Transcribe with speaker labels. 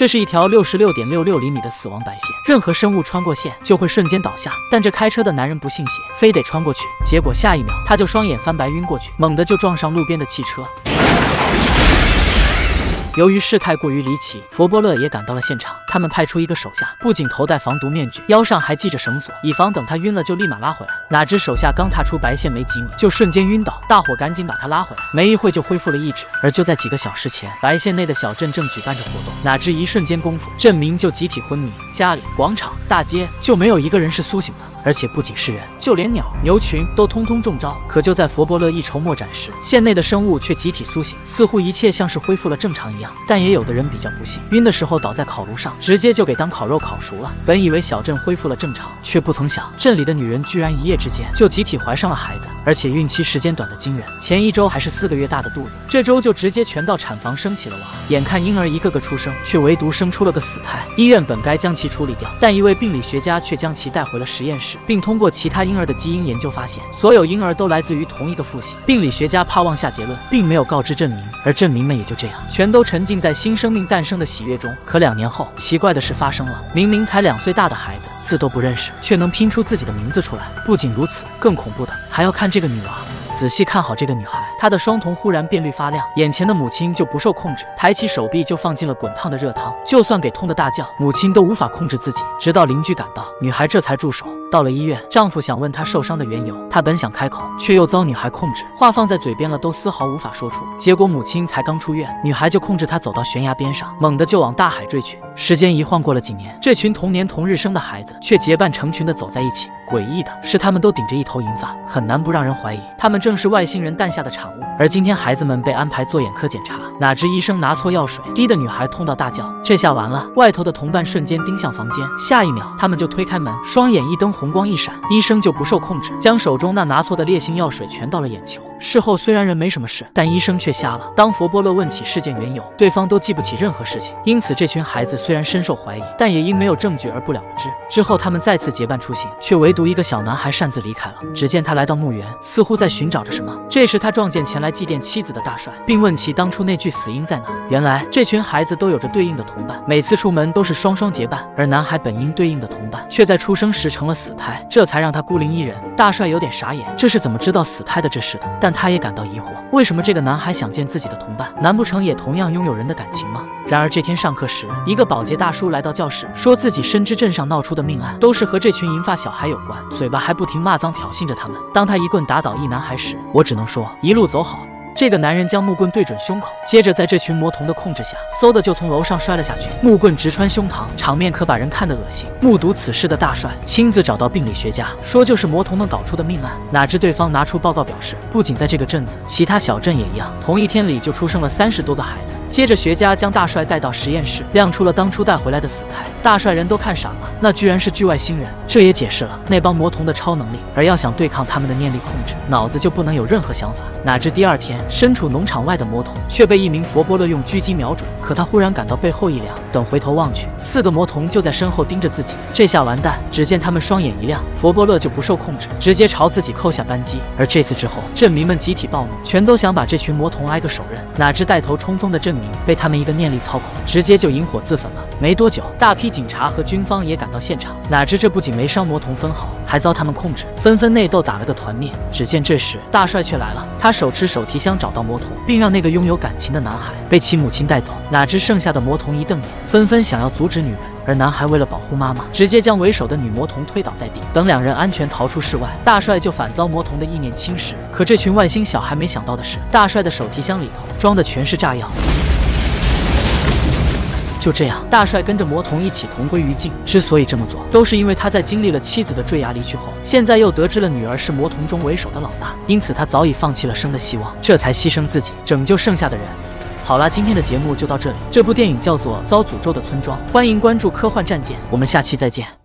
Speaker 1: 这是一条六十六点六六厘米的死亡白线，任何生物穿过线就会瞬间倒下。但这开车的男人不信邪，非得穿过去，结果下一秒他就双眼翻白晕过去，猛地就撞上路边的汽车。由于事态过于离奇，佛波勒也赶到了现场。他们派出一个手下，不仅头戴防毒面具，腰上还系着绳索，以防等他晕了就立马拉回来。哪知手下刚踏出白线没几米，就瞬间晕倒，大伙赶紧把他拉回来，没一会就恢复了意志。而就在几个小时前，白线内的小镇正举办着活动，哪知一瞬间功夫，镇民就集体昏迷，家里、广场、大街就没有一个人是苏醒的。而且不仅是人，就连鸟、牛群都通通中招。可就在佛伯勒一筹莫展时，县内的生物却集体苏醒，似乎一切像是恢复了正常一样。但也有的人比较不幸，晕的时候倒在烤炉上，直接就给当烤肉烤熟了。本以为小镇恢复了正常，却不曾想镇里的女人居然一夜之间就集体怀上了孩子，而且孕期时间短的惊人，前一周还是四个月大的肚子，这周就直接全到产房生起了娃。眼看婴儿一个个出生，却唯独生出了个死胎。医院本该将其处理掉，但一位病理学家却将其带回了实验室。并通过其他婴儿的基因研究发现，所有婴儿都来自于同一个父亲。病理学家怕妄下结论，并没有告知镇民，而镇民们也就这样全都沉浸在新生命诞生的喜悦中。可两年后，奇怪的事发生了，明明才两岁大的孩子，字都不认识，却能拼出自己的名字出来。不仅如此，更恐怖的还要看这个女娃。仔细看好这个女孩，她的双瞳忽然变绿发亮，眼前的母亲就不受控制，抬起手臂就放进了滚烫的热汤。就算给痛的大叫，母亲都无法控制自己。直到邻居赶到，女孩这才住手。到了医院，丈夫想问她受伤的缘由，她本想开口，却又遭女孩控制，话放在嘴边了都丝毫无法说出。结果母亲才刚出院，女孩就控制她走到悬崖边上，猛地就往大海坠去。时间一晃过了几年，这群同年同日生的孩子却结伴成群的走在一起。诡异的是，他们都顶着一头银发，很难不让人怀疑，他们正是外星人诞下的产物。而今天，孩子们被安排做眼科检查，哪知医生拿错药水，滴的女孩痛到大叫。这下完了，外头的同伴瞬间盯向房间，下一秒，他们就推开门，双眼一瞪，红光一闪，医生就不受控制，将手中那拿错的烈性药水全到了眼球。事后虽然人没什么事，但医生却瞎了。当佛波勒问起事件缘由，对方都记不起任何事情。因此，这群孩子虽然深受怀疑，但也因没有证据而不了了之。之后，他们再次结伴出行，却唯独一个小男孩擅自离开了。只见他来到墓园，似乎在寻找着什么。这时，他撞见前来祭奠妻子的大帅，并问其当初那具死因在哪。原来，这群孩子都有着对应的同伴，每次出门都是双双结伴。而男孩本应对应的同伴，却在出生时成了死胎，这才让他孤零一人。大帅有点傻眼，这是怎么知道死胎的这事的？但他也感到疑惑，为什么这个男孩想见自己的同伴？难不成也同样拥有人的感情吗？然而这天上课时，一个保洁大叔来到教室，说自己深知镇上闹出的命案都是和这群银发小孩有关，嘴巴还不停骂脏挑衅着他们。当他一棍打倒一男孩时，我只能说一路走好。这个男人将木棍对准胸口，接着在这群魔童的控制下，嗖的就从楼上摔了下去，木棍直穿胸膛，场面可把人看得恶心。目睹此事的大帅亲自找到病理学家，说就是魔童们搞出的命案。哪知对方拿出报告表示，不仅在这个镇子，其他小镇也一样，同一天里就出生了三十多个孩子。接着学家将大帅带到实验室，亮出了当初带回来的死胎。大帅人都看傻了，那居然是巨外星人，这也解释了那帮魔童的超能力。而要想对抗他们的念力控制，脑子就不能有任何想法。哪知第二天，身处农场外的魔童却被一名佛波勒用狙击瞄准，可他忽然感到背后一凉，等回头望去，四个魔童就在身后盯着自己。这下完蛋！只见他们双眼一亮，佛波勒就不受控制，直接朝自己扣下扳机。而这次之后，镇民们集体暴怒，全都想把这群魔童挨个手刃。哪知带头冲锋的镇民被他们一个念力操控，直接就引火自焚了。没多久，大批警察和军方也赶到现场，哪知这不仅没伤魔童分毫，还遭他们控制，纷纷内斗，打了个团灭。只见这时大帅却来了，他手持手提箱找到魔童，并让那个拥有感情的男孩被其母亲带走。哪知剩下的魔童一瞪眼，纷纷想要阻止女人，而男孩为了保护妈妈，直接将为首的女魔童推倒在地。等两人安全逃出室外，大帅就反遭魔童的意念侵蚀。可这群外星小孩没想到的是，大帅的手提箱里头装的全是炸药。就这样，大帅跟着魔童一起同归于尽。之所以这么做，都是因为他在经历了妻子的坠崖离去后，现在又得知了女儿是魔童中为首的老大，因此他早已放弃了生的希望，这才牺牲自己拯救剩下的人。好啦，今天的节目就到这里。这部电影叫做《遭诅咒的村庄》，欢迎关注科幻战舰，我们下期再见。